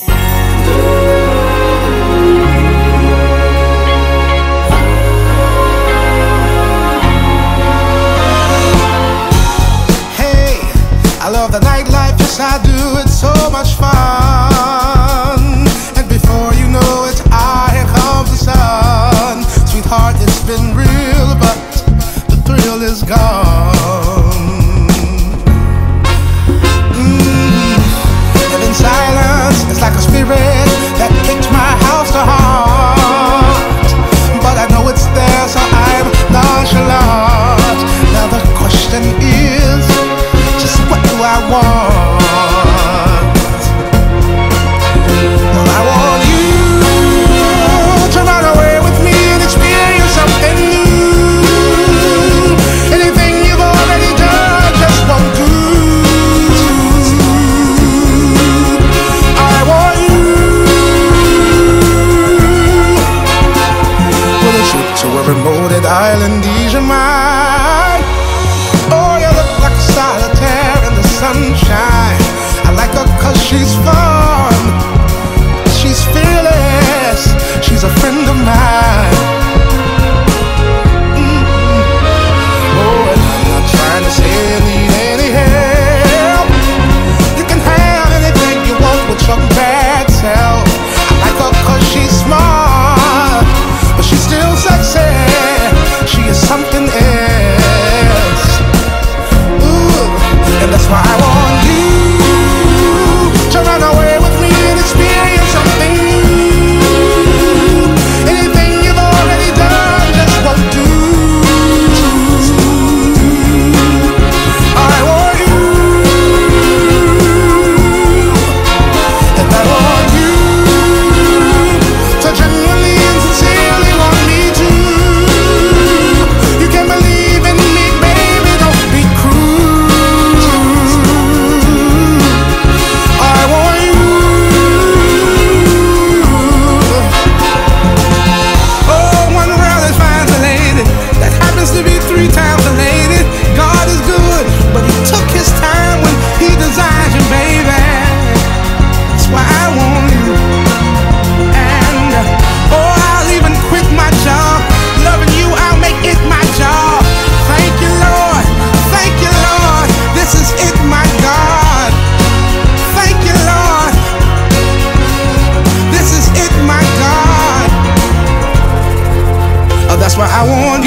Hey, just what do I want? Well, I want you to run away with me and experience something new. Anything you've already done just won't do. I want you trip to a remote island, ease your mind. Sunshine. I like her cause she's fun. I want